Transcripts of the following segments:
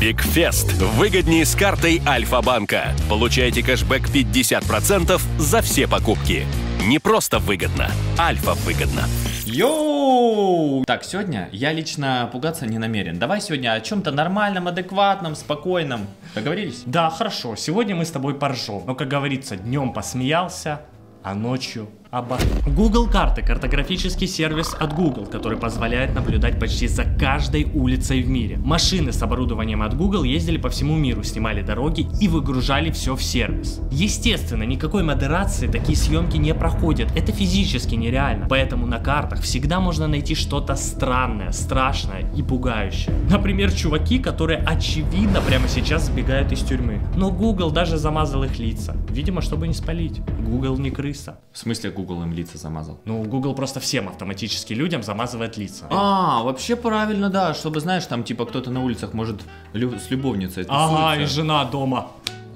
Бигфест. Выгоднее с картой Альфа-банка. Получайте кэшбэк 50% за все покупки. Не просто выгодно, Альфа выгодно. Йоу! Так, сегодня я лично пугаться не намерен. Давай сегодня о чем-то нормальном, адекватном, спокойном. Договорились? Да, хорошо. Сегодня мы с тобой поржем. Но, как говорится, днем посмеялся, а ночью Оба. Google карты – картографический сервис от Google, который позволяет наблюдать почти за каждой улицей в мире. Машины с оборудованием от Google ездили по всему миру, снимали дороги и выгружали все в сервис. Естественно, никакой модерации такие съемки не проходят, это физически нереально, поэтому на картах всегда можно найти что-то странное, страшное и пугающее. Например, чуваки, которые очевидно прямо сейчас сбегают из тюрьмы, но Google даже замазал их лица, видимо, чтобы не спалить. Google не крыса. В смысле Google им лица замазал? Ну, Google просто всем автоматически людям замазывает лица. А, вообще правильно, да, чтобы, знаешь, там типа кто-то на улицах может лю- с любовницей Ага, и жена дома.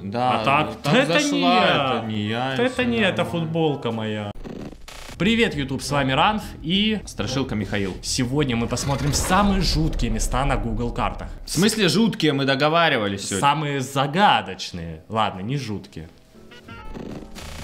Да, А так, там это зашла, не я. это не я. Это не, это футболка моя. Привет, YouTube, с вами Ранф, и Страшилка Михаил. сегодня мы посмотрим самые жуткие места на Google картах. В смысле жуткие, мы договаривались сегодня. Самые загадочные. Ладно, не жуткие.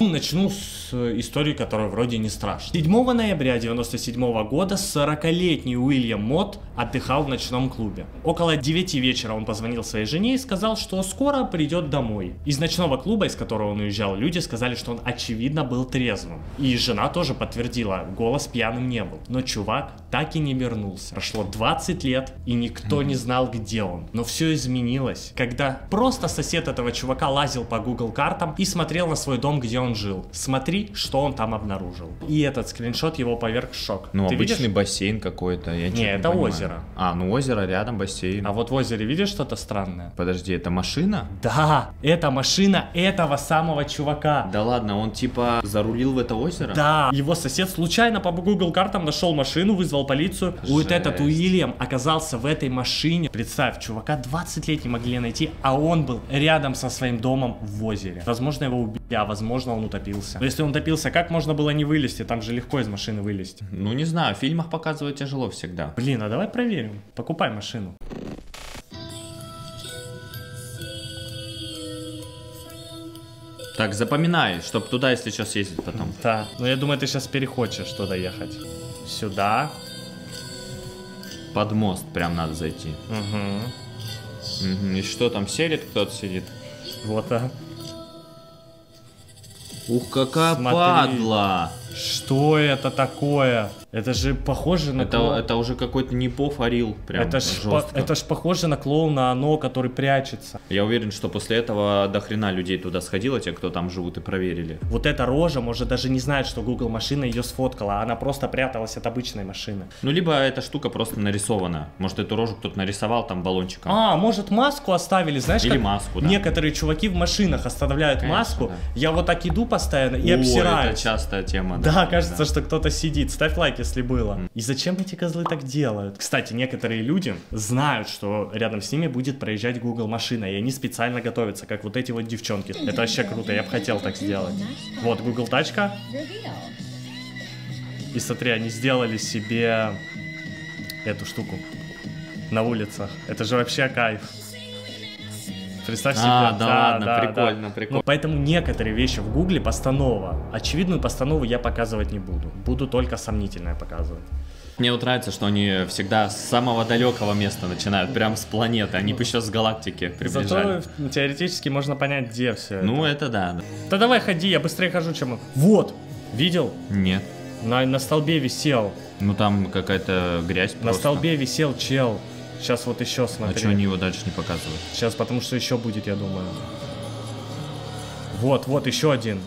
Ну, Начну с э, истории, которая вроде не страшная. 7 ноября 97 года 40-летний Уильям Мот отдыхал в ночном клубе. Около 9 вечера он позвонил своей жене и сказал, что скоро придет домой. Из ночного клуба, из которого он уезжал, люди сказали, что он очевидно был трезвым. И жена тоже подтвердила, голос пьяным не был. Но чувак так и не вернулся. Прошло 20 лет, и никто не знал, где он. Но все изменилось, когда просто сосед этого чувака лазил по Google картам и смотрел на свой дом, где он жил. Смотри, что он там обнаружил. И этот скриншот его поверг в шок. Ну, Ты обычный видишь? бассейн какой-то. Я чё-то это понимаю. озеро. А, ну озеро рядом, бассейн. А вот в озере видишь что-то странное? Подожди, это машина? Да, это машина этого самого чувака. Да ладно, он типа зарулил в это озеро? Да, его сосед случайно по Google картам нашел машину, вызвал полицию. Вот этот Жесть. Уильям оказался в этой машине. Представь, чувака 20 лет не могли найти, а он был рядом со своим домом в озере. Возможно, его убили, а возможно, он утопился. Но если он утопился, как можно было не вылезти? Там же легко из машины вылезти. Ну, не знаю, в фильмах показывают тяжело всегда. Блин, а давай проверим. Покупай машину. Так, запоминай, чтоб туда, если сейчас ездить потом. Да. Но я думаю, ты сейчас перехочешь туда ехать. Сюда. Под мост прям надо зайти. Угу. Мгм, И что там, селит кто-то сидит? Вот, а. Ух, какая Смотри. падла! Что это такое? Это же похоже на Это, клоу- это уже какой-то не пофарил, прям это ж, по- это ж похоже на клоуна оно, который прячется. Я уверен, что после этого до хрена людей туда сходило, те, кто там живут и проверили. Вот эта рожа, может, даже не знает, что Google машина ее сфоткала, а она просто пряталась от обычной машины. Ну, либо эта штука просто нарисована. Может, эту рожу кто-то нарисовал там баллончиком. А, может, маску оставили, знаешь, Или маску, да. некоторые чуваки в машинах оставляют Конечно, маску. да. Я вот так иду постоянно и О, обсираюсь. это частая тема. Да, кажется, что кто-то сидит. Ставь лайк, если было. И зачем эти козлы так делают? Кстати, некоторые люди знают, что рядом с ними будет проезжать Google машина, и они специально готовятся, как вот эти вот девчонки. Это вообще круто, я бы хотел так сделать. Вот Google тачка, и смотри, они сделали себе эту штуку на улицах. Это же вообще кайф. Представь себе. А, да ладно, прикольно, прикольно. Ну, поэтому некоторые вещи в Гугле постанова. Очевидную постанову я показывать не буду. Буду только сомнительное показывать. Мне вот нравится, что они всегда с самого далекого места начинают, прям с планеты, они бы еще с галактики приближали. Зато теоретически можно понять, где все. Ну, это да, да. Да давай ходи, я быстрее хожу, чем... Вот! Видел? Нет. На, на столбе висел. Ну, там какая-то грязь На просто. столбе висел чел. Сейчас вот еще А смотри. что они его дальше не показывают? Сейчас, потому что еще будет, я думаю. Вот, вот, еще один.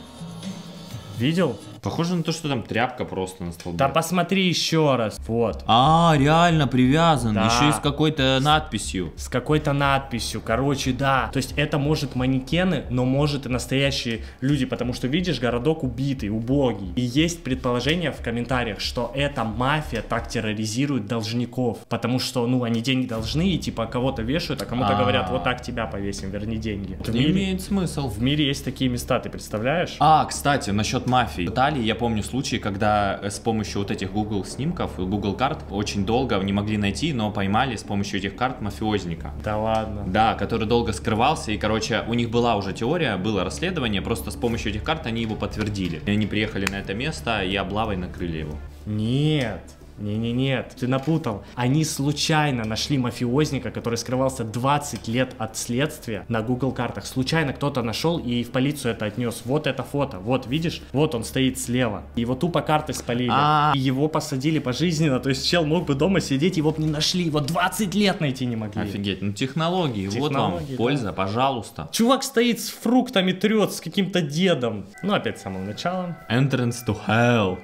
Видел? Похоже на то, что там тряпка просто на столбе. Да посмотри еще раз. Вот. А, реально привязан, Да. еще и с какой-то надписью. С какой-то надписью. Короче, да. То есть это может манекены, но может и настоящие люди, потому что видишь, городок убитый, убогий. И есть предположение в комментариях, что эта мафия так терроризирует должников. Потому что, ну, они деньги должны, и типа кого-то вешают, а кому-то А. говорят, вот так тебя повесим, верни деньги. В Не мире, имеет смысл. в мире есть такие места, ты представляешь? А, кстати, насчет мафии. Пытались искали. Я помню случаи, когда э, с помощью вот этих Google снимков, и Google карт очень долго не могли найти, но поймали с помощью этих карт мафиозника. Да ладно. Да, который долго скрывался, и, короче, у них была уже теория, было расследование, просто с помощью этих карт они его подтвердили. И они приехали на это место и облавой накрыли его. Нет. Не-не-не, ты напутал. Они случайно нашли мафиозника, который скрывался 20 лет от следствия на Google картах. Случайно кто-то нашел и в полицию это отнес. Вот это фото. Вот, видишь? Вот он стоит слева. Его тупо карты спалили. А. И его посадили пожизненно. То есть чел мог бы дома сидеть, его бы не нашли. Его 20 лет найти не могли. Офигеть, ну технологии, вот вам Технологии, польза, пожалуйста. Чувак стоит с фруктами, трет с каким-то дедом. Ну, опять с самого начала. Entrance to Hell.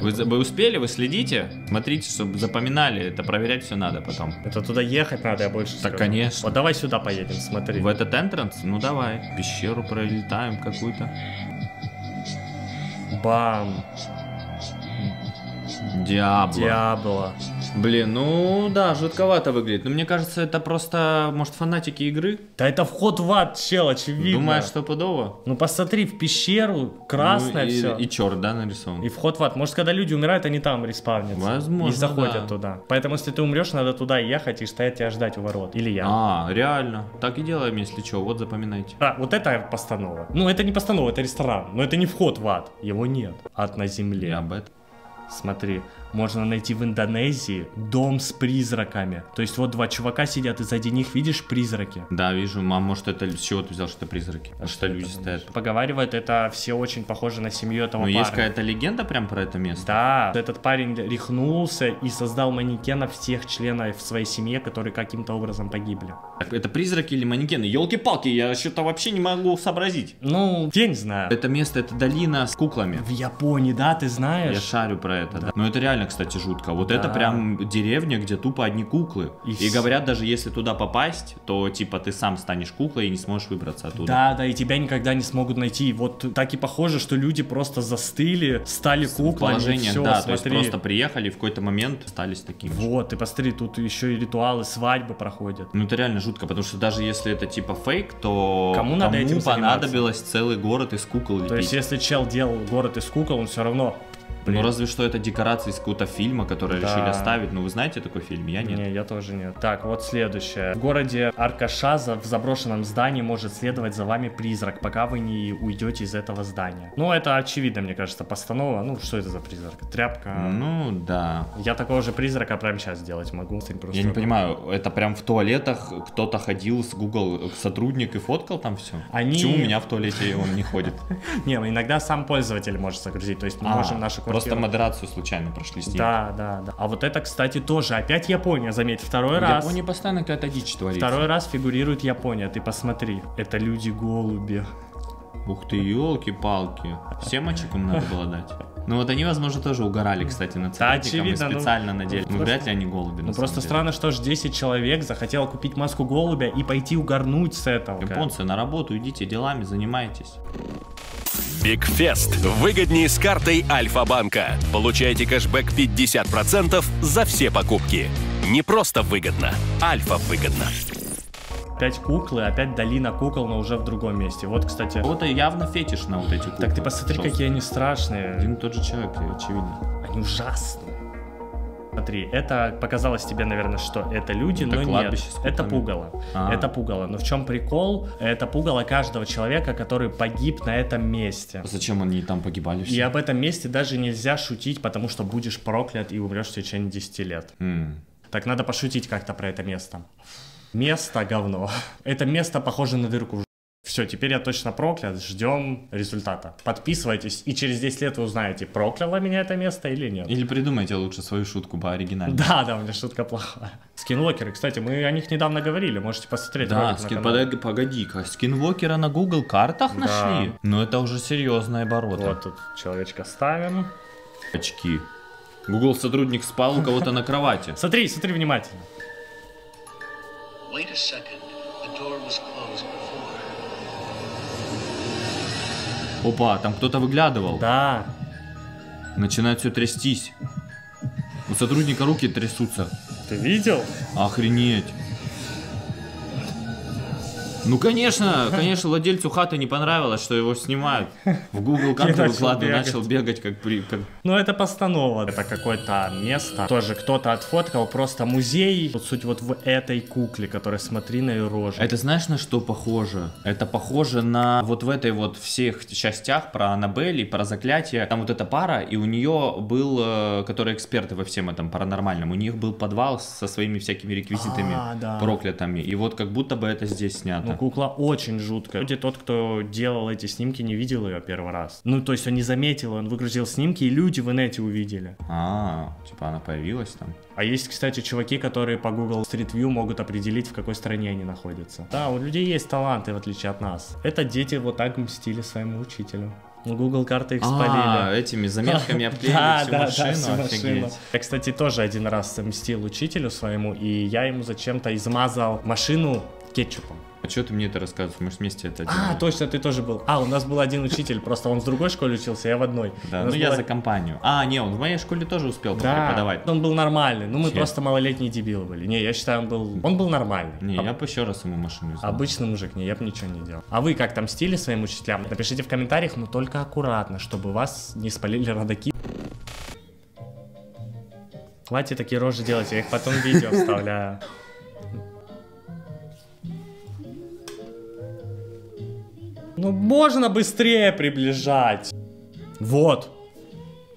Вы, вы успели, вы следите? Смотрите, чтобы запоминали, это проверять все надо потом. Это туда ехать надо, я больше скажу. конечно. Вот давай сюда поедем, смотри. В этот entrance? Ну давай, пещеру пролетаем какую-то. Бам. Диабло. Диабло. Блин, ну да, жутковато выглядит. Но мне кажется, это просто, может, фанатики игры? Да это вход в ад, чел, очевидно. Думаешь, что пудово? Ну посмотри, в пещеру, красное Ну, и, все. И черт, да, нарисован? И вход в ад. Может, когда люди умирают, они там респавнятся. Возможно, И заходят да. туда. Поэтому, если ты умрешь, надо туда ехать и стоять тебя ждать у ворот. Или я. А, реально. Так и делаем, если что. Вот запоминайте. А, вот это постанова. Ну, это не постанова, это ресторан. Но это не вход в ад. Его нет. Ад на земле. Я об этом. Смотри, можно найти в Индонезии дом с призраками. То есть вот два чувака сидят, и сзади них видишь призраки. Да, вижу, мам, может, это с чего ты взял, что это призраки? А что люди стоят? Поговаривают, это все очень похоже на семью этого Ну, парня. есть какая-то легенда прям про это место? Да, этот парень рехнулся и создал манекенов всех членов своей семьи, которые каким-то образом погибли. Так, Это призраки или манекены? Елки-палки, я что-то вообще не могу сообразить. Ну, я не знаю. Это место, это долина с куклами. В Японии, да, ты знаешь? Я шарю про это, да. Но это реально, кстати, жутко. Вот это Да. прям деревня, где тупо одни куклы. И И, говорят, даже если туда попасть, то типа ты сам станешь куклой и не сможешь выбраться оттуда. Да, да, и тебя никогда не смогут найти. Вот так и похоже, что люди просто застыли, стали куклами. Положение, да, то есть смотри. просто приехали в какой-то момент остались такими. Вот, ты посмотри, тут еще и ритуалы, свадьбы проходят. Ну это реально жутко, потому что даже если это типа фейк, то Кому надо этим заниматься? понадобилось целый город из кукол лепить? То есть, если чел делал город из кукол, он все равно... Ну Блин. разве что это декорации из какого-то фильма, который Да. решили оставить. Ну вы знаете такой фильм? Я нет. Не, я тоже нет. Так, вот следующее. В городе Аркашаза в заброшенном здании может следовать за вами призрак, пока вы не уйдете из этого здания. Ну, это очевидно, мне кажется, постанова. Ну, что это за призрак? Тряпка. Ну да. Я такого же призрака прямо сейчас сделать могу. Я не понимаю, это прям в туалетах кто-то ходил с Google сотрудник и фоткал там все? Они- Почему у меня в туалете он не ходит? Не, ну, иногда сам пользователь может загрузить. То есть мы А, можем нашу квартиру... Просто модерацию случайно прошли с ним. Да, да, да. А вот это, кстати, тоже опять Япония, заметь, второй В раз. Японии постоянно какая-то дичь творится. Второй раз фигурирует Япония, ты посмотри. Это люди-голуби. Ух ты, елки-палки. Всем мальчикам надо было дать. Ну вот они, возможно, тоже угорали, кстати, над Да, цветиком и ну, специально надели. Ну просто- вряд ли они голуби, Ну просто странно, что аж 10 человек захотело купить маску голубя и пойти угорнуть с этого. Японцы, на работу идите, делами занимайтесь. Бигфест выгоднее с картой Альфа-банка. Получайте кэшбэк 50% за все покупки. Не просто выгодно, Альфа выгодно. Опять куклы, опять долина кукол, но уже в другом месте. Вот, кстати. Вот и явно фетиш на вот эти куклы. Так ты посмотри, Жёсткий. какие они страшные. Один и тот же человек, очевидно. Они ужасные. Смотри, это показалось тебе, наверное, что это люди, Это но нет. Это пугало. А. Это пугало. Но в чем прикол? Это пугало каждого человека, который погиб на этом месте. Зачем они там погибали все? И об этом месте даже нельзя шутить, потому что будешь проклят и умрешь в течение 10 лет. М. Так надо пошутить как-то про это место. Место говно. Это место похоже на дырку. Все, теперь я точно проклят. Ждем результата. Подписывайтесь, и через 10 лет вы узнаете, прокляло меня это место или нет. Или придумайте лучше свою шутку по оригинальной. Да, да, у меня шутка плохая. Скинлокеры, кстати, мы о них недавно говорили, можете посмотреть. Да, ролик на скин, погоди-ка, скинвокера на Google картах Да. нашли? Ну это уже серьезные обороты. Вот тут человечка ставим. Очки. Google сотрудник спал у кого-то на кровати. Смотри, смотри внимательно. Wait a second. The door was closed before. Опа, там кто-то выглядывал. Да, Начинает все трястись. У сотрудника руки трясутся. ты видел? Охренеть. Ну, конечно, конечно, владельцу хаты не понравилось, что его снимают. В Google карты бегать. начал бегать как при... как- Ну, это постанова. Это какое-то место. Тоже кто-то отфоткал, просто музей. Тут суть вот в этой кукле, которая смотри на ее рожу. Это знаешь, на что похоже? Это похоже на вот в этой вот всех частях про Аннабель и про заклятие. Там вот эта пара, и у нее был, э, которые эксперты во всем этом паранормальном, у них был подвал со своими всякими реквизитами А, да. проклятыми. И вот как будто бы это здесь снято. Ну, кукла очень жуткая. Вроде тот, кто делал эти снимки, не видел ее первый раз. Ну, то есть он не заметил, он выгрузил снимки, и люди в инете увидели. А, типа она появилась там. А есть, кстати, чуваки, которые по Google Street View могут определить, в какой стране они находятся. Да, у людей есть таланты, в отличие от нас. Это дети вот так мстили своему учителю. Ну, Google карты их А, спалили. этими заметками обклеили Да, всю да, да, машину, всю машину. офигеть. Я, кстати, тоже один раз мстил учителю своему, и я ему зачем-то измазал машину кетчупом. А что ты мне это рассказываешь? Мы же вместе это А, делали. точно, ты тоже был. А, у нас был один учитель, просто он в другой школе учился, я в одной. Да, ну нас я была- за компанию. А, не, он в моей школе тоже успел Да, преподавать. он был нормальный. Ну, мы Честно. просто малолетние дебилы были. Не, я считаю, он был... Он был нормальный. Не, А- я бы еще раз ему машину измазал. Обычный мужик, не, я бы ничего не делал. А вы как там стили своим учителям? Напишите в комментариях, но только аккуратно, чтобы вас не спалили родаки. Хватит такие рожи делать, я их потом в видео вставляю. Ну можно быстрее приближать. Вот.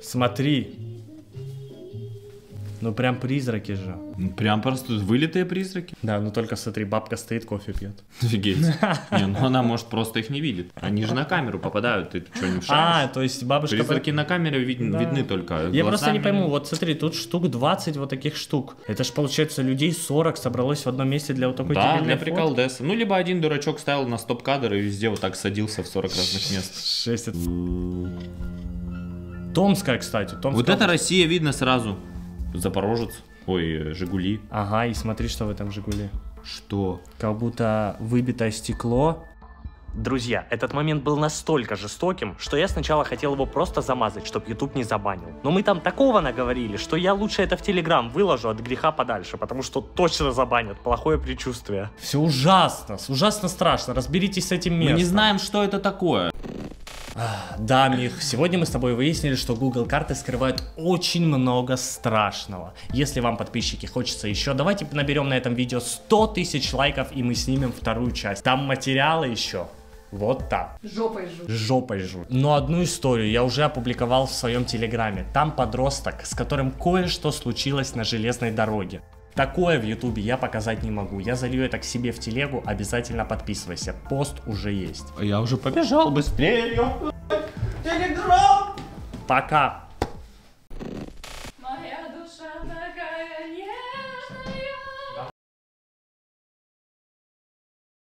Смотри. Ну прям призраки же. Ну, Прям просто вылитые призраки. Да, ну только смотри, бабка стоит, кофе пьет. Офигеть. Не, ну она, может, просто их не видит. Они же на камеру попадают, ты что, не А, мешаешь? то есть бабушка... Призраки на камере видны, Да. видны только Я просто не пойму, вот смотри, тут штук 20 вот таких штук. Это ж получается людей 40 собралось в одном месте для вот такой Да, для приколдеса. Ну, либо один дурачок ставил на стоп-кадр и везде вот так садился в 40 разных мест. Шесть. Томская, кстати. Томская Вот это. Россия видно сразу. Запорожец. Ой, Жигули. Ага, и смотри, что в этом Жигуле. Что? Как будто выбитое стекло. Друзья, этот момент был настолько жестоким, что я сначала хотел его просто замазать, чтобы YouTube не забанил. Но мы там такого наговорили, что я лучше это в Телеграм выложу от греха подальше, потому что точно забанят. Плохое предчувствие. Все ужасно, ужасно страшно. Разберитесь с этим Мы не знаем, что это такое. Да, Мих, сегодня мы с тобой выяснили, что Google карты скрывают очень много страшного. Если вам, подписчики, хочется еще, давайте наберем на этом видео 100 тысяч лайков, и мы снимем вторую часть. Там материалы еще. Вот так. Жопой жуть. Жопой жуть. Но одну историю я уже опубликовал в своем телеграме. Там подросток, с которым кое-что случилось на железной дороге. Такое в ютубе я показать не могу. Я залью это к себе в телегу, обязательно подписывайся. Пост уже есть. Я уже побежал быстрее. Пока!